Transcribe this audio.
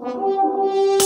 Música